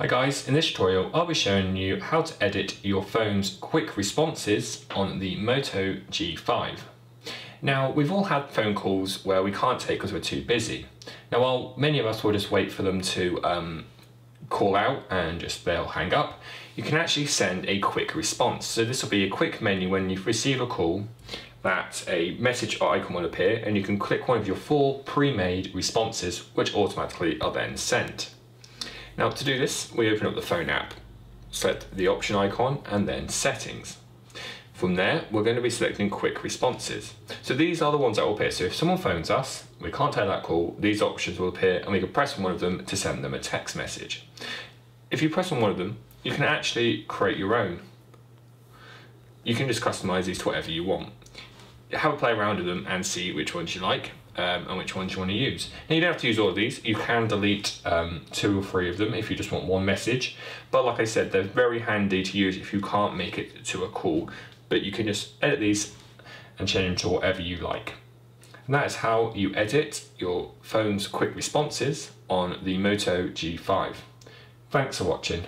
Hi guys, in this tutorial I'll be showing you how to edit your phone's quick responses on the Moto G5. Now we've all had phone calls where we can't take because we're too busy. Now while many of us will just wait for them to um, call out and just they'll hang up, you can actually send a quick response. So this will be a quick menu when you receive a call that a message or icon will appear and you can click one of your four pre-made responses which automatically are then sent. Now to do this, we open up the phone app, select the option icon and then settings. From there, we're going to be selecting quick responses. So these are the ones that will appear. So if someone phones us, we can't take that call, these options will appear and we can press on one of them to send them a text message. If you press on one of them, you can actually create your own. You can just customize these to whatever you want. Have a play around with them and see which ones you like um, and which ones you want to use. Now you don't have to use all of these, you can delete um, two or three of them if you just want one message, but like I said, they're very handy to use if you can't make it to a call, but you can just edit these and change them to whatever you like. And that is how you edit your phone's quick responses on the Moto G5. Thanks for watching.